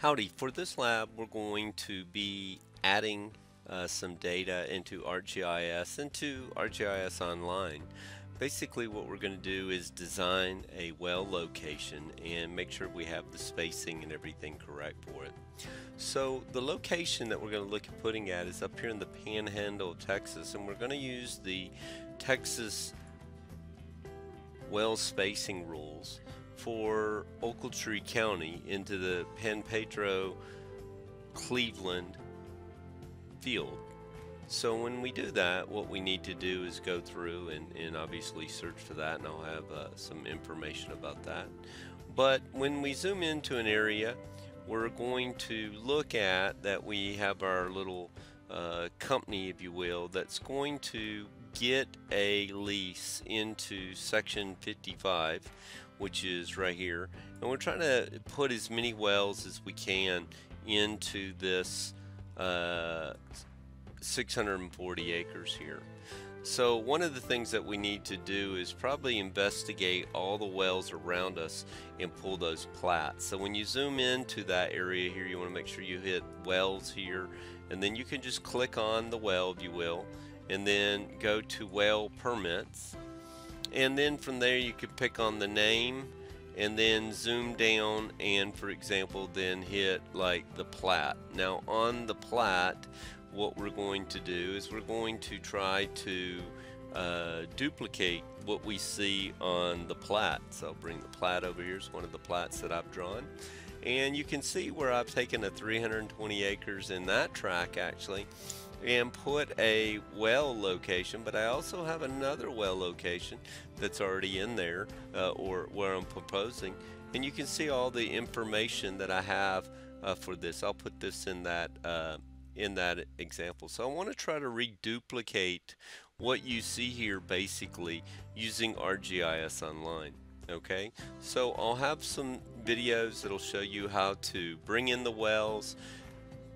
Howdy, for this lab we're going to be adding uh, some data into ArcGIS into ArcGIS Online. Basically what we're going to do is design a well location and make sure we have the spacing and everything correct for it. So the location that we're going to look at putting at is up here in the panhandle of Texas and we're going to use the Texas well spacing rules for Ochiltree County into the San Pedro Cleveland field. So when we do that, what we need to do is go through and, and obviously search for that, and I'll have uh, some information about that. But when we zoom into an area, we're going to look at that we have our little uh, company, if you will, that's going to get a lease into section 55 which is right here. And we're trying to put as many wells as we can into this uh, 640 acres here. So one of the things that we need to do is probably investigate all the wells around us and pull those plats. So when you zoom into that area here, you want to make sure you hit wells here and then you can just click on the well if you will and then go to well permits and then from there you can pick on the name and then zoom down and for example then hit like the plat. Now on the plat what we're going to do is we're going to try to uh, duplicate what we see on the plat. So I'll bring the plat over here. It's one of the plats that I've drawn. And you can see where I've taken a 320 acres in that track actually and put a well location but I also have another well location that's already in there uh, or where I'm proposing. And you can see all the information that I have uh, for this. I'll put this in that uh, in that example. So I want to try to reduplicate what you see here basically using ArcGIS Online okay? So I'll have some videos that'll show you how to bring in the wells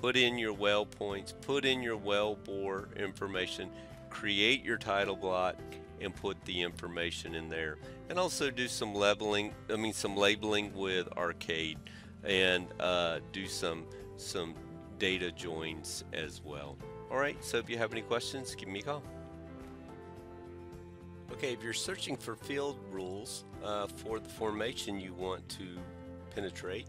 put in your well points, put in your well bore information, create your title block, and put the information in there. And also do some leveling, I mean some labeling with Arcade and uh, do some, some data joins as well. Alright, so if you have any questions, give me a call. Okay, if you're searching for field rules uh, for the formation you want to penetrate,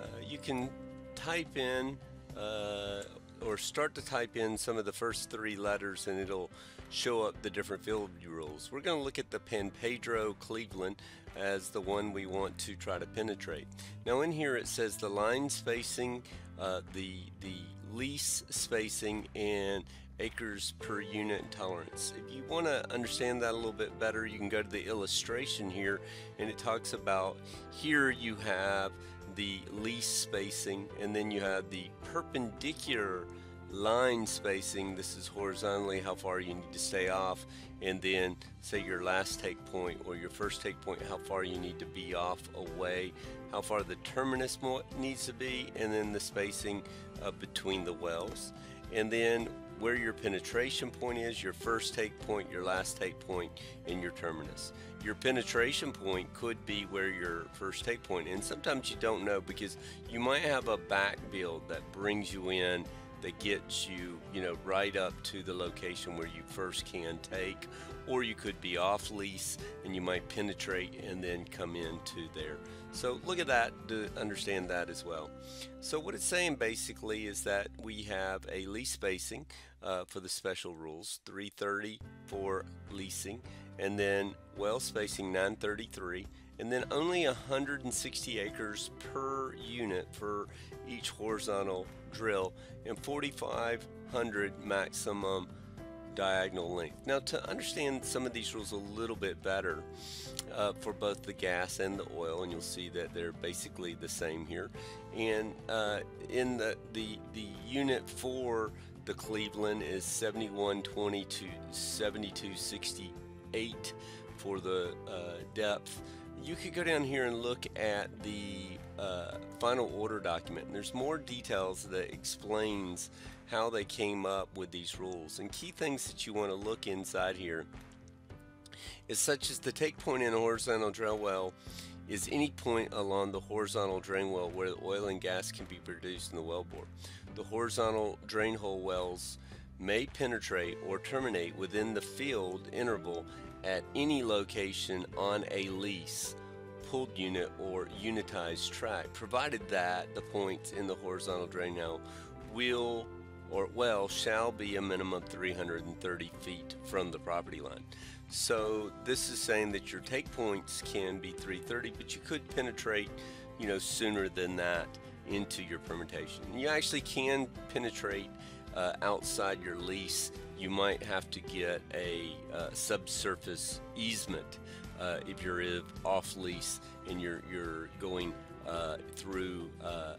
uh, you can type in uh, or start to type in some of the first three letters and it'll show up the different field rules. We're going to look at the San Pedro Cleveland as the one we want to try to penetrate. Now in here it says the line spacing, uh, the, the lease spacing, and acres per unit tolerance. If you want to understand that a little bit better, you can go to the illustration here and it talks about here you have the lease spacing and then you have the perpendicular line spacing. This is horizontally how far you need to stay off and then say your last take point or your first take point how far you need to be off away how far the terminus needs to be and then the spacing uh, between the wells. And then where your penetration point is, your first take point, your last take point, and your terminus. Your penetration point could be where your first take point, and sometimes you don't know because you might have a back build that brings you in that gets you, you know, right up to the location where you first can take, or you could be off lease and you might penetrate and then come into there. So look at that to understand that as well. So what it's saying basically is that we have a lease spacing uh, for the special rules, 330 for leasing, and then well spacing 933, and then only 160 acres per unit for each horizontal drill, and 4,500 maximum diagonal length. Now to understand some of these rules a little bit better uh, for both the gas and the oil and you'll see that they're basically the same here and uh, in the, the the unit for the Cleveland is 7120 to 7268 for the uh, depth you could go down here and look at the uh, final order document there's more details that explains how they came up with these rules. And key things that you want to look inside here is such as the take point in a horizontal drill well is any point along the horizontal drain well where the oil and gas can be produced in the wellbore. The horizontal drain hole wells may penetrate or terminate within the field interval at any location on a lease, pooled unit, or unitized tract, provided that the points in the horizontal drain will or well shall be a minimum 330 feet from the property line. So this is saying that your take points can be 330, but you could penetrate, you know, sooner than that into your permutation. You actually can penetrate uh, outside your lease. You might have to get a uh, subsurface easement uh, if you're off lease and you're you're going uh, through uh,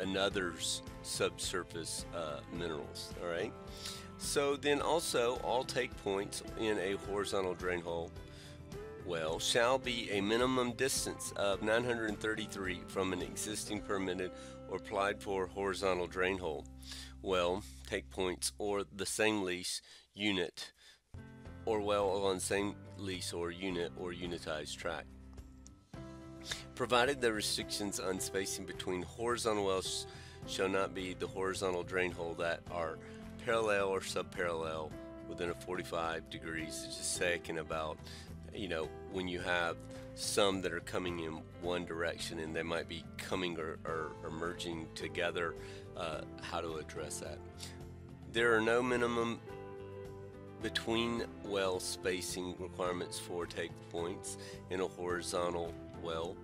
another's subsurface uh, minerals. All right. So then also all take points in a horizontal drain hole well shall be a minimum distance of 933 from an existing permitted or applied for horizontal drain hole well take points or the same lease unit or well on same lease or unit or unitized tract provided the restrictions on spacing between horizontal wells shall not be the horizontal drain hole that are parallel or subparallel within a 45 degrees. Just saying about, you know, when you have some that are coming in one direction and they might be coming or, or, or merging together, uh, how to address that. There are no minimum between well spacing requirements for take points in a horizontal well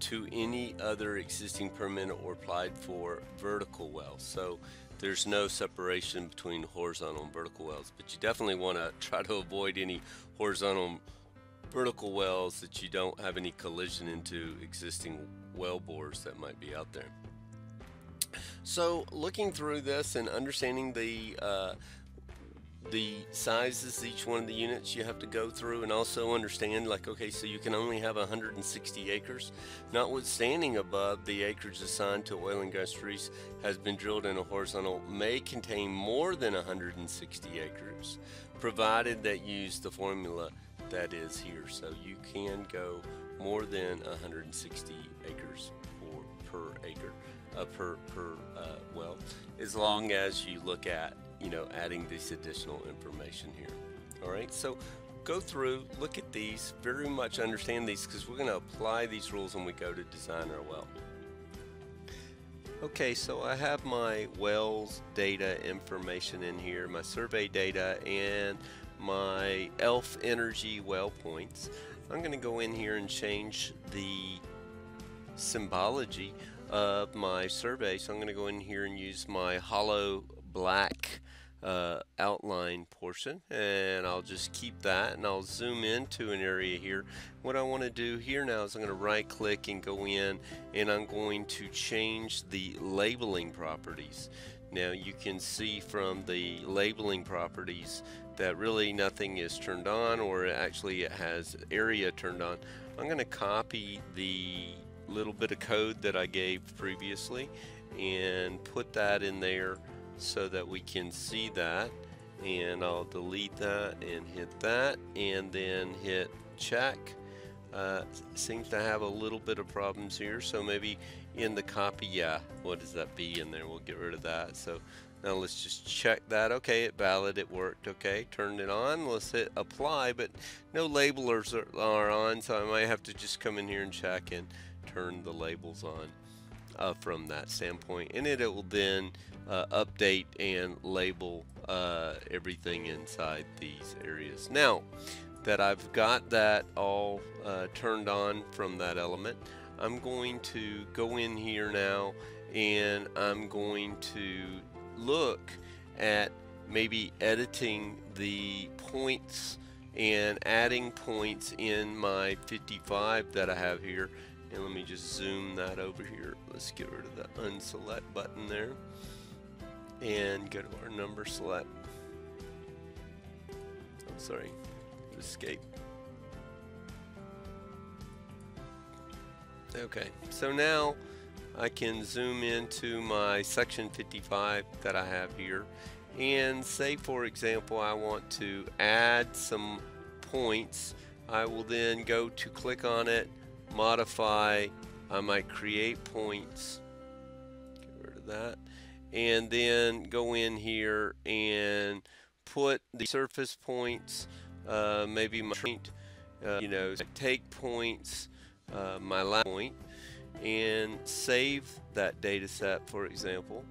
to any other existing permit or applied for vertical well. So there's no separation between horizontal and vertical wells, but you definitely want to try to avoid any horizontal vertical wells that you don't have any collision into existing well bores that might be out there. So looking through this and understanding the uh, the sizes each one of the units you have to go through and also understand like okay so you can only have 160 acres notwithstanding above the acreage assigned to oil and gas trees has been drilled in a horizontal may contain more than 160 acres provided that use the formula that is here so you can go more than 160 acres per, per acre uh, per, per uh, well as long as you look at you know, adding this additional information here. All right, so go through, look at these, very much understand these because we're going to apply these rules when we go to design our well. Okay, so I have my wells data information in here, my survey data, and my ELF energy well points. I'm going to go in here and change the symbology of my survey. So I'm going to go in here and use my hollow black uh, outline portion and I'll just keep that and I'll zoom into an area here what I want to do here now is I'm going to right click and go in and I'm going to change the labeling properties now you can see from the labeling properties that really nothing is turned on or actually it has area turned on. I'm going to copy the little bit of code that I gave previously and put that in there so that we can see that. And I'll delete that and hit that and then hit check uh, seems to have a little bit of problems here. So maybe in the copy yeah what does that be in there? We'll get rid of that. So now let's just check that. Okay it valid it worked. Okay turned it on. Let's hit apply but no labelers are, are on so I might have to just come in here and check and turn the labels on uh, from that standpoint. And it, it will then uh, update and label uh, everything inside these areas. Now that I've got that all uh, turned on from that element, I'm going to go in here now and I'm going to look at maybe editing the points and adding points in my 55 that I have here. And let me just zoom that over here. Let's get rid of the unselect button there and go to our number select. I'm sorry, escape. Okay, so now I can zoom into my section 55 that I have here. And say for example I want to add some points. I will then go to click on it modify, I might create points, get rid of that, and then go in here and put the surface points, uh, maybe my point, uh, you know, take points, uh, my last point, and save that data set, for example,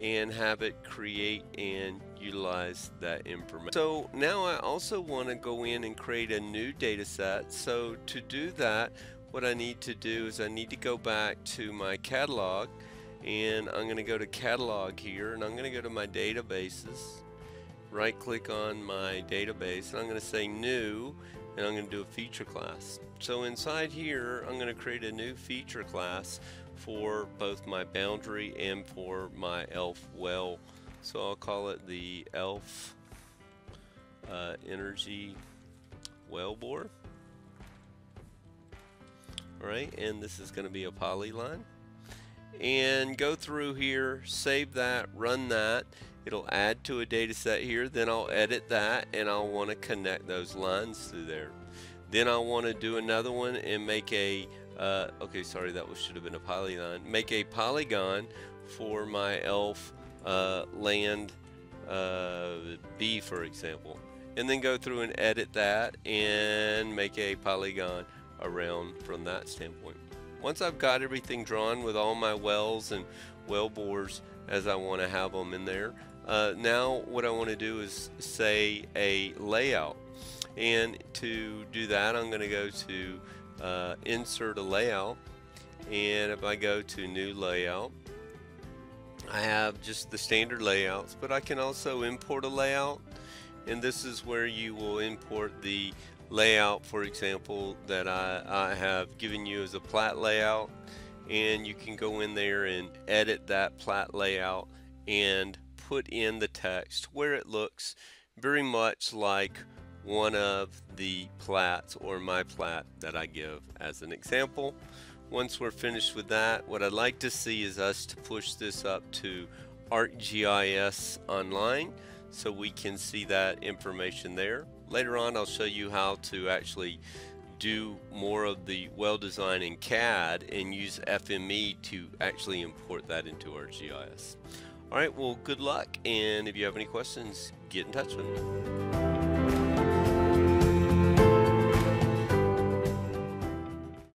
and have it create and utilize that information. So now I also want to go in and create a new data set. So to do that, what I need to do is I need to go back to my catalog and I'm going to go to catalog here and I'm going to go to my databases right click on my database and I'm going to say new and I'm going to do a feature class. So inside here I'm going to create a new feature class for both my boundary and for my elf well. So I'll call it the elf uh, energy well bore. Alright, and this is going to be a polyline. And go through here, save that, run that. It'll add to a data set here. Then I'll edit that and I'll want to connect those lines through there. Then I'll want to do another one and make a uh, okay, sorry, that was, should have been a polygon. Make a polygon for my elf uh, land uh, B, for example. And then go through and edit that and make a polygon around from that standpoint. Once I've got everything drawn with all my wells and well bores as I want to have them in there, uh, now what I want to do is say a layout. And to do that, I'm going to go to uh, insert a layout. And if I go to new layout I have just the standard layouts but I can also import a layout. And this is where you will import the layout for example that I, I have given you as a plat layout. And you can go in there and edit that plat layout and put in the text where it looks very much like one of the plats or my plat that I give as an example. Once we're finished with that, what I'd like to see is us to push this up to ArcGIS Online so we can see that information there. Later on I'll show you how to actually do more of the well design in CAD and use FME to actually import that into ArcGIS. Alright, well good luck and if you have any questions, get in touch with me.